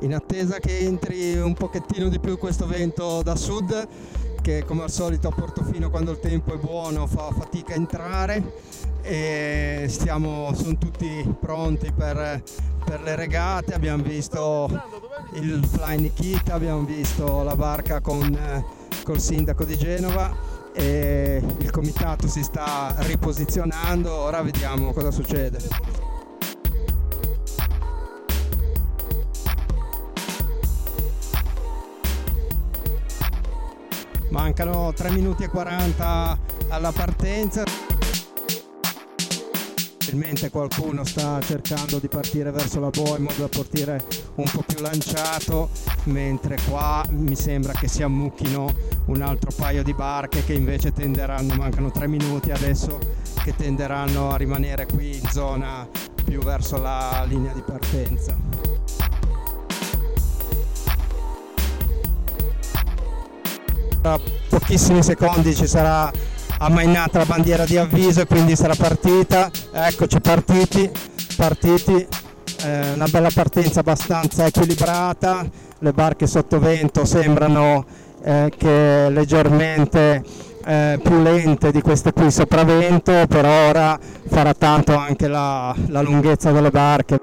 in attesa che entri un pochettino di più questo vento da sud che come al solito a Portofino quando il tempo è buono fa fatica a entrare e stiamo, sono tutti pronti per, per le regate, abbiamo visto il Fly Nikita, abbiamo visto la barca con col sindaco di Genova e il comitato si sta riposizionando, ora vediamo cosa succede. Mancano 3 minuti e 40 alla partenza. Probabilmente qualcuno sta cercando di partire verso la boa in modo da partire un po' più lanciato, mentre qua mi sembra che si ammucchino un altro paio di barche che invece tenderanno, mancano 3 minuti adesso, che tenderanno a rimanere qui in zona più verso la linea di partenza. Tra pochissimi secondi ci sarà ammainata la bandiera di avviso e quindi sarà partita. Eccoci partiti partiti. Eh, una bella partenza abbastanza equilibrata. Le barche sotto vento sembrano eh, che leggermente eh, più lente di queste qui sopravvento però ora farà tanto anche la, la lunghezza delle barche